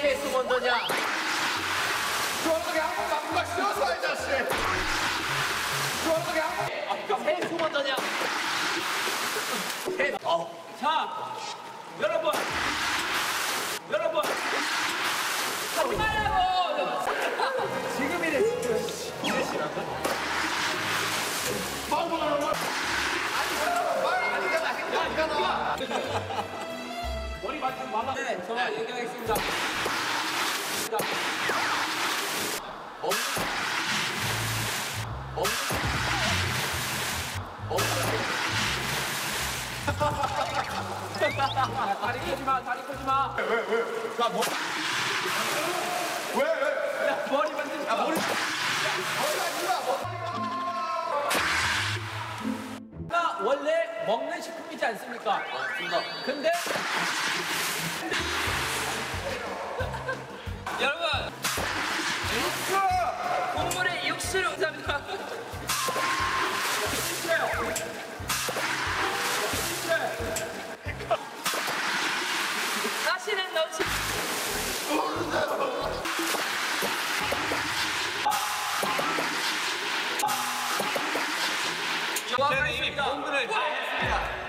세수 먼저냐? 시원하게 한번 맞고 쉬었어 이 자식 시원하게 한번. 세수 먼저냐? 자, 여러분, 여러분, 하지 말라고. 지금이래. 말 아니잖아. 행동이잖아. 머리 맞지 네, 저 얘기하겠습니다. 야, 다리 끄지 마, 다리 끄지 마. 자뭐 왜? 왜? 야, 머리 만지지 마. 머리 머리가 아니라 뭐가 원래 먹는 식품이지 않습니까? 맞습니다. 근데 저는 이미 본분을 다 했습니다.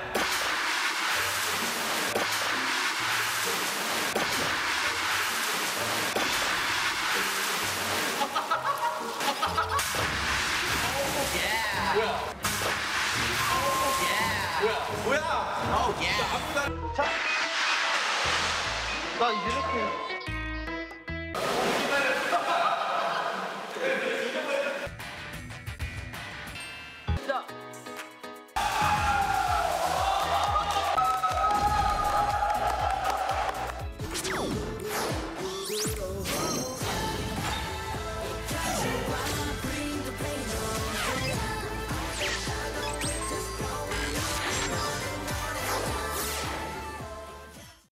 뭐야? 아우 야? 아무나. 나 이렇게